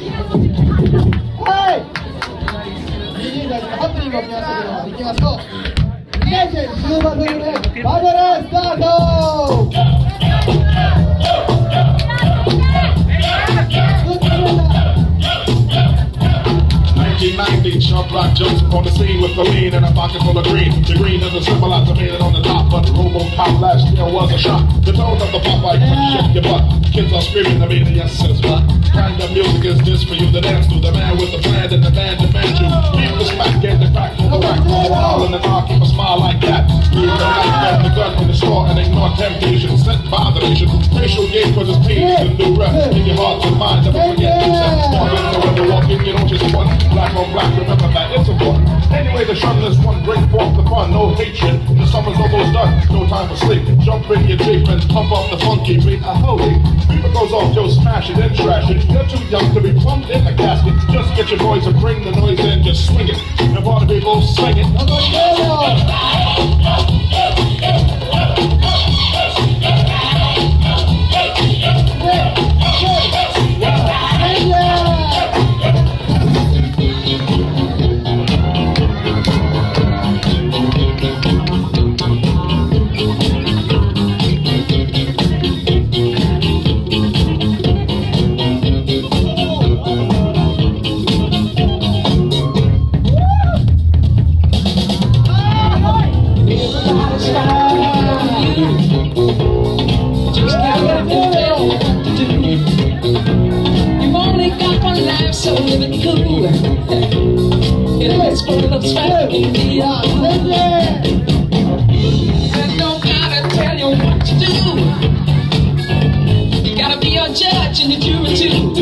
20代からハプニングが起きましたけども行きましょう2年生シューマンズでバナナスタートマイビーショップラッド on the scene with the lean and a pocket full of green. The green doesn't symbolize the meaning on the top, but the Robocop last year was a shock. The tone of the Popeye can shift your butt. Kids are screaming, mean, yes, says what? Kind of music is this for you to dance to? The man with the plan and the man demands you. Leave the smack and the crack on the rack. All in the dark, keep a smile like that. Leave the knife and the gun in the store and ignore temptation. Sent by the nation. Facial game for this pain and new rep. In your heart and mind, never forget yourself. Walk in, so when you don't just one. Black on black, remember that important. Anyway, the shunless one, break forth the fun, no hatred. The summer's almost done, no time for sleep. Jump in your and pump up the funky beat. A holy Beaver goes off, Joe, smash it and trash it. You're too young to be pumped in the casket. Just get your boys and bring the noise in, just swing it. The party people sing it. 残り10 So live it cool. It is full of swag in the. And nobody tell you what to do. You gotta be your judge and the jury too.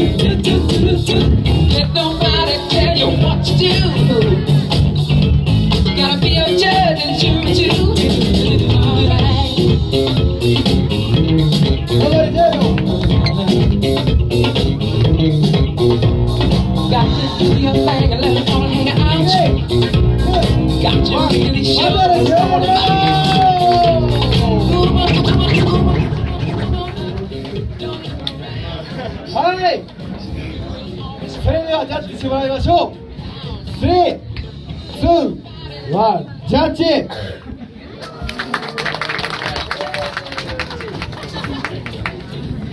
はい。それではジャッジしてもらいましょう。3、2、1ジャッジ。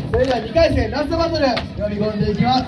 それでは2回戦ラストバトル呼び込んでいきます。